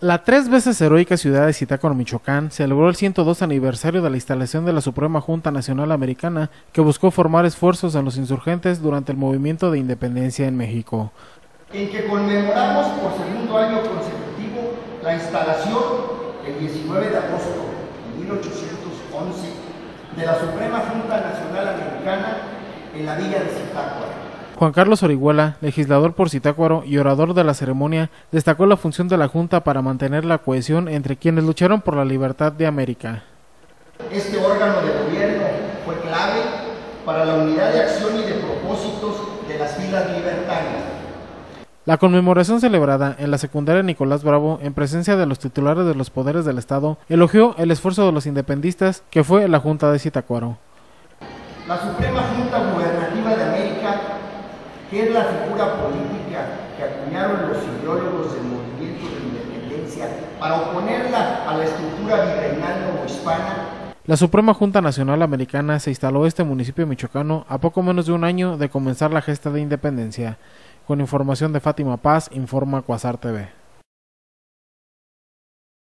La tres veces heroica ciudad de Zitácuaro, Michoacán, celebró el 102 aniversario de la instalación de la Suprema Junta Nacional Americana, que buscó formar esfuerzos en los insurgentes durante el movimiento de independencia en México. En que conmemoramos por segundo año consecutivo la instalación, el 19 de agosto de 1811, de la Suprema Junta Nacional Americana en la villa de Zitácuaro. Juan Carlos Orihuela, legislador por Zitácuaro y orador de la ceremonia, destacó la función de la Junta para mantener la cohesión entre quienes lucharon por la libertad de América. Este órgano de gobierno fue clave para la unidad de acción y de propósitos de las filas libertarias. La conmemoración celebrada en la secundaria Nicolás Bravo, en presencia de los titulares de los poderes del Estado, elogió el esfuerzo de los independistas que fue la Junta de Zitácuaro. La Suprema Junta Gubernativa de América que es la figura política que acuñaron los ideólogos del movimiento de independencia para oponerla a la estructura virreinal hispana. La Suprema Junta Nacional Americana se instaló este municipio michoacano a poco menos de un año de comenzar la gesta de independencia. Con información de Fátima Paz, informa Cuasar TV.